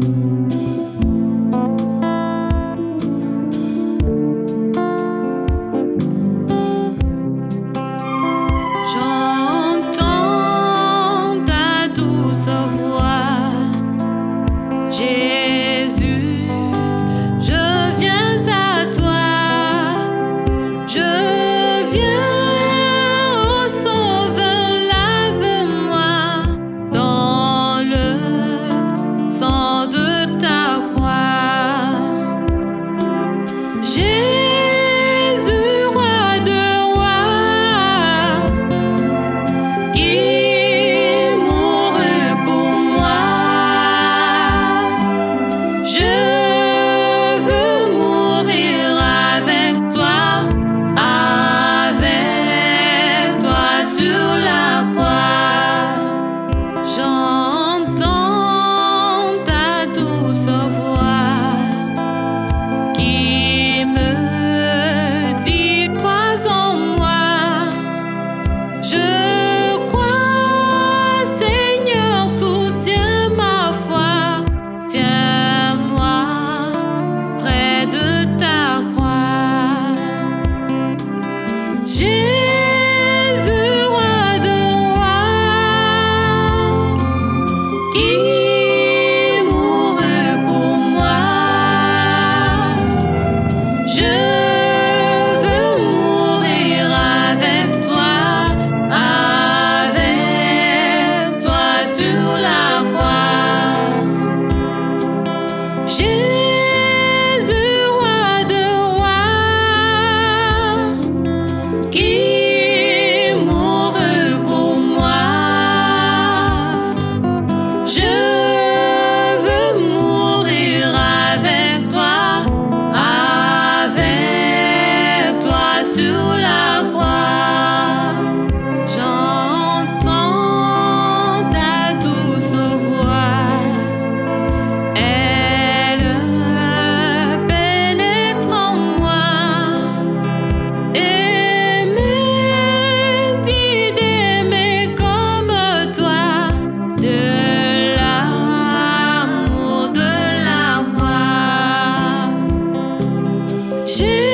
Jésus, roi de